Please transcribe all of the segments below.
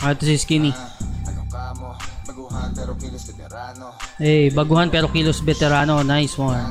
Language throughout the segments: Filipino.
Ah, ito si Skinny. Kamo, baguhan pero kilos veterano Eh, baguhan pero kilos veterano. Nice one.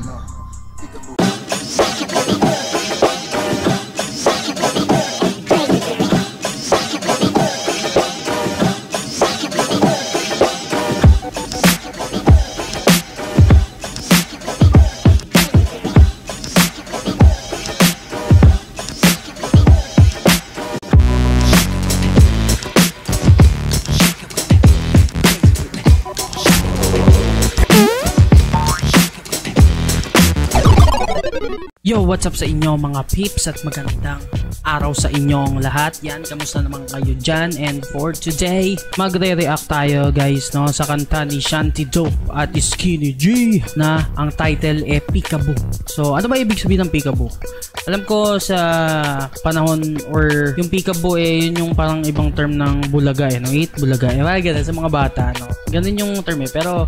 What's up sa inyo mga peeps at magandang araw sa inyong lahat. Yan, kamusta naman kayo dyan? And for today, magre-react tayo guys no, sa kanta ni Shanty Dope at Skinny G na ang title e Peekaboo. So, ano ba ibig sabihin ng Peekaboo? Alam ko sa panahon or yung Peekaboo eh, yun yung parang ibang term ng bulaga eh, no? Eat bulaga. Eh, ganun sa mga bata, no? Ganun yung term eh. Pero,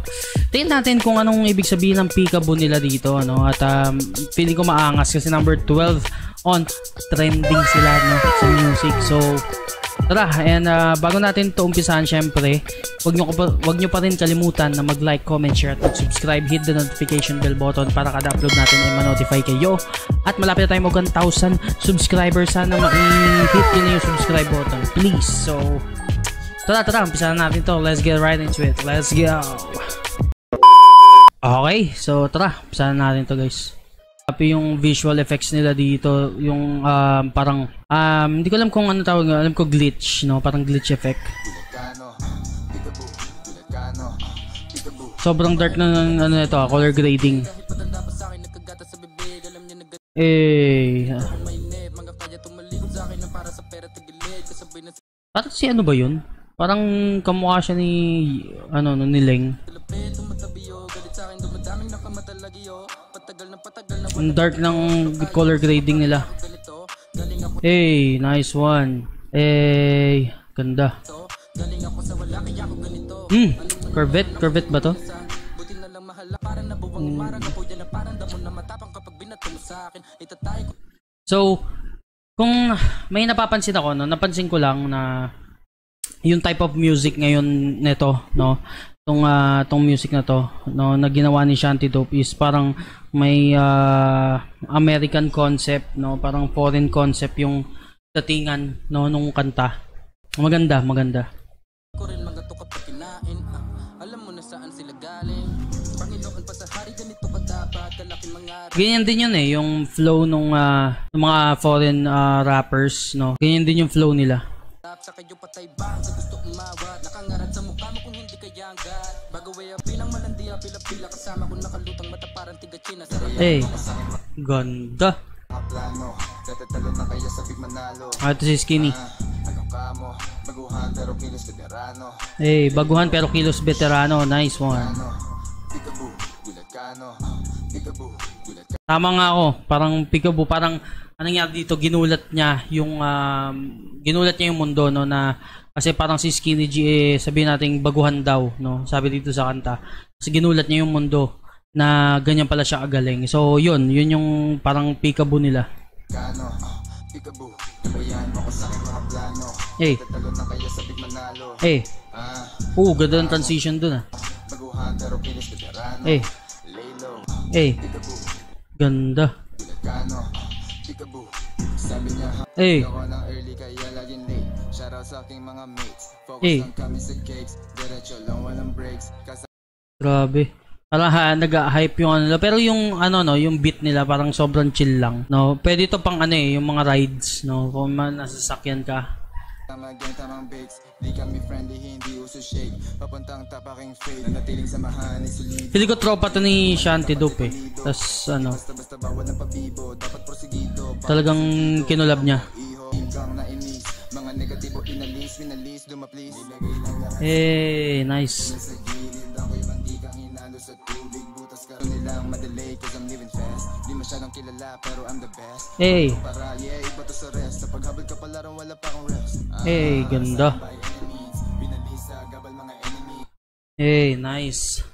tingnan natin kung anong ibig sabihin ng Peekaboo nila dito, no? At um, feeling ko maangas kasi number 12 on trending sila no sa music. So tara, and uh, bago natin to umpisahan syempre, wag niyo pa, wag niyo pa rin kalimutan na mag-like, comment, share at subscribe, hit the notification bell button para kada upload natin ay ma-notify kayo. At malapit na tayo mag 1,000 subscribers sana ma-hit niyo na yung subscribe button, please. So tara, tara, umpisahan natin to. Let's get right into it. Let's go. Okay, so tara, umpisahan natin to guys. Happy yung visual effects nila dito, yung um, parang um, hindi ko alam kung ano tawag, alam ko glitch, no? Parang glitch effect. Sobrang dark na ng ano ito, ah, color grading. Eh. Parang si ano ba yun? Parang kamukha siya ni ano no, ni Leng. Ang dark ng color grading nila. Hey, nice one. Hey, ganda. Hmm, Corvette, Corvette ba to? Hmm. So, kung may napapansin ako, no, napansin ko lang na yung type of music ngayon nito, no, tong uh, tong music na to, no, na ginawa ni Shanty Dope is parang may uh, American concept, no, parang foreign concept yung datingan, no, nung kanta. Maganda, maganda. ko rin mga to kapag kinain ah, Alam mo na saan sila galing Panginoon pa sa hari ganito ka dapat Kalaki mga Ganyan din yun eh, yung flow nung uh, mga foreign uh, rappers, no. Ganyan din yung flow nila. Sa kayo patay bang sa gusto umawat Nakangarat sa mukha mo kung hindi ka yanggat Bago way up bilang malandiya pila-pila Kasama ko nakalutang mata parang tiga China Eh, ganda. Ah, ito si Skinny. Anong kamo, baguhan pero kilos veterano Eh, baguhan pero kilos veterano. Nice one. Ano, peekaboo, peekaboo, bulagano Tama nga ako. Parang Peekaboo, parang ano nangyari dito, ginulat niya yung um, ginulat niya yung mundo no na kasi parang si Skinny G eh, sabihin nating baguhan daw, no. Sabi dito sa kanta. Kasi ginulat niya yung mundo na ganyan pala siya kagaling. So, yun, yun yung parang Peekaboo nila. Kano, peekaboo, Bayan mo ko sa aking mga plano Eh, Tatalo na kaya sa big manalo eh. Ah, Oo, ganda ng transition dun ah. baguhan pero kilos veterano Eh, Low, eh. Ganda. ha, Eh, Eh. Kasi grabe. Parang ha, nag-hype yung ano. Pero yung ano no, yung beat nila parang sobrang chill lang. No, pwede to pang ano eh, yung mga rides, no. Kung man nasasakyan ka. Tama gang tamang bakes. Di kami friendly, hindi uso shake. Papuntang tapaking fade Nanatiling samahan, isolid Pili ko tropa to ni Shanty Dope eh. Tapos ano, talagang kinulab niya. Negatibo inalis, minalis, dumaplis. Lahat. Eh, nice. sa gilid Ako'y mandi kang hinalo sa tubig. Butas ka nilang madelay Cause I'm living fast masyadong kilala pero I'm the best Eh, Para yeah, iba to sa rest Sa paghabol ka pala wala pa akong rest Ah, eh, ganda. Eh, nice.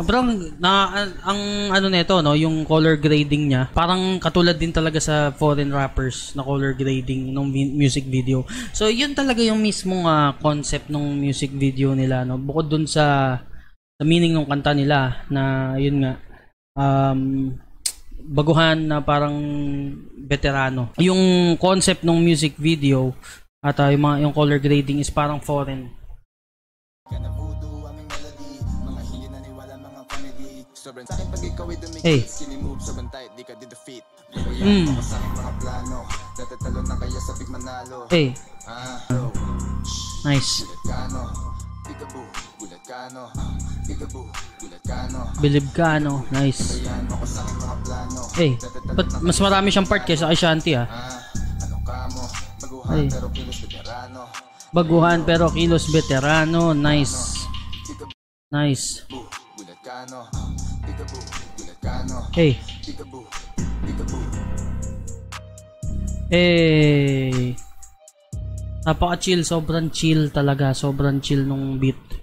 Parang na ang, ang ano nito no, yung color grading niya, parang katulad din talaga sa foreign rappers na color grading ng music video. So yun talaga yung mismong uh, concept ng music video nila no. Bukod dun sa sa meaning ng kanta nila na yun nga um baguhan na parang veterano. Yung concept ng music video at uh, yung, mga, yung color grading is parang foreign. Hey. Mm. Hey, oh, nice. Believe ka, no? Nice. Plano Hey, but mas marami siyang part kaysa kay Shanti, ah. Ano mo Baguhan Hey. pero kilos veterano. Nice. Nice. Hey. Bigaboo Eh. Napaka-chill. Sobrang chill talaga. Sobrang chill nung beat.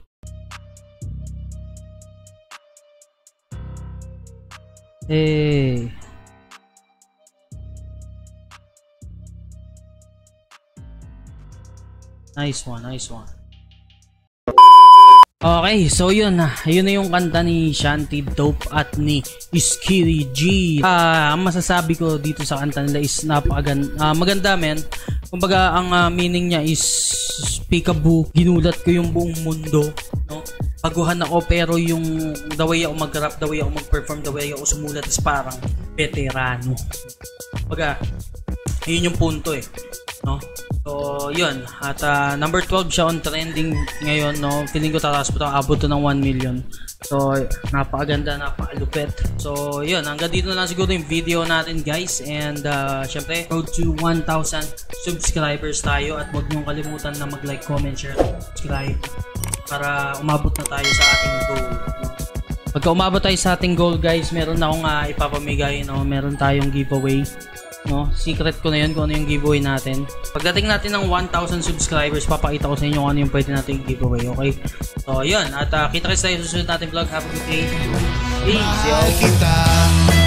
Eh. Nice one, nice one. Okay, so yun na. Yun na yung kanta ni Shanty Dope at ni Skilly G. Ah, ang masasabi ko dito sa kanta nila is napakagan ah, maganda men. Kumbaga ang ah, meaning niya is peekaboo, ginulat ko yung buong mundo? Baguhan ako pero yung the way ako mag-rap, the way ako mag-perform, the way ako sumulat is parang veterano. Kumbaga, yun yung punto eh. No? So, yun. At ah, number 12 siya on trending ngayon, no? Feeling ko tataas pa ito, abot to ng 1 million. So, napakaganda, napakalupit. So, yun. Hanggang dito na lang siguro yung video natin, guys. And, uh, syempre, road to 1,000 subscribers tayo. At huwag niyong kalimutan na mag-like, comment, share, subscribe para umabot na tayo sa ating goal. No? Pagka umabot tayo sa ating goal guys, meron na akong uh, ipapamigay, no? Meron tayong giveaway. No? Secret ko na yun kung ano yung giveaway natin. Pagdating natin ng 1,000 subscribers, papakita ko sa inyo kung ano yung pwede nating giveaway, okay? So, yun. At uh, kita kayo sa susunod natin vlog. Have a good day. Peace, yo!